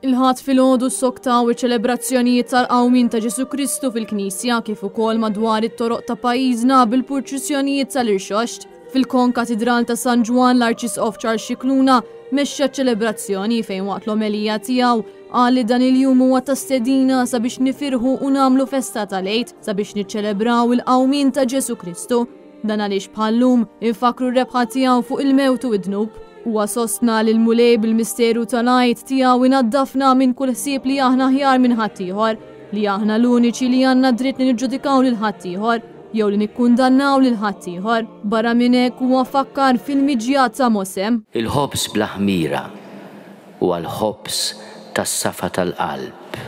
Il-Ħadd filgħodu ssoktaw iċ-ċelebrazzjonijiet tal-Qawmien ta' Ġesù Kristu fil-Knisja kif ukoll madwar it-toroq ta' pajjiżna bil-purċissjonijiet tal-Irxoxt. Fil-Konkatidral ta' San Ġwann l-Arċisqof Charles Scicluna mexxa ċ-ċelebrazzjoni fejn waqt l-omelija tiegħu qal li dan il-jum huwa ta' stedina sabiex nifirħu u nagħmlu festa tal-Għid sabiex niċċelebraw il-Qawmien ta' Ġesù Kristu. Dan għaliex bħal-lum infakkru r-rebħa tiegħu fuq il-mewt u d-dnub. Huwa sostna li l-Mulej bil-misteru tal-Għid tiegħu jnaddafna minn kull ħsieb li aħna aħjar minn ħaddieħor, li aħna l-uniċi li għandna d-dritt li niġġudikaw lil ħaddieħor jew li nikkundannaw lil ħaddieħor. Barra minn hekk huwa fakkar fil-miġja ta' Mosè. Il-ħobż bla ħmira huwa l-ħobż tas-safa tal-qalb,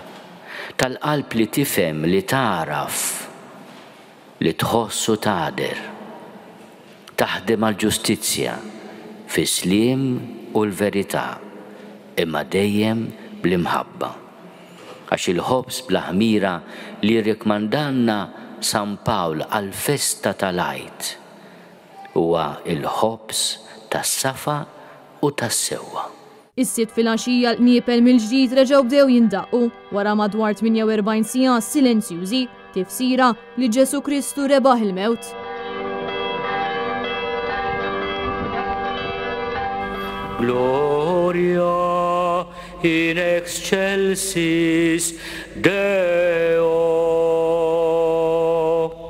tal-qalb li tifhem, li tagħraf. li tħoss u tagħder. Taħdem għall-ġustizzja, fis-sliem u l-verità, imma dejjem bl-imħabba. Għax il-ħobż bla ħmira li jirrikkmandalna San Pawl għall-festa tal-Għid huwa l-ħobż tas-safa u tas-sewwa. Is-Sibt filgħaxija l-qniepel mill-ġdid reġgħu bdew jindaqqu, wara madwar 48 siegħa silenzjużi, tifsira li Ġesù Kristu rebaħ il-mewt. Gloria in excelsis Deo.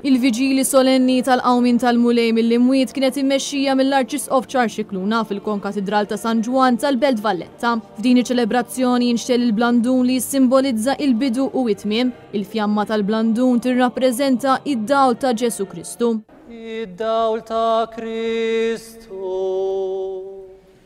Il-viġili solenni tal-Qawmien tal-Mulej mill-imwiet kienet immexxija mill-Arċisqof Charles Scicluna fil-Konkatidral ta' San Ġwann tal-Belt Valletta. F'din iċ-ċelebrazzjoni jinxtegħel il-blandun li jissimbolizza il-bidu u it-tmiem. Il-fjamma tal-blandun tirrappreżenta id-dawl ta' Ġesù Kristu. Id-dawl ta' Kristu.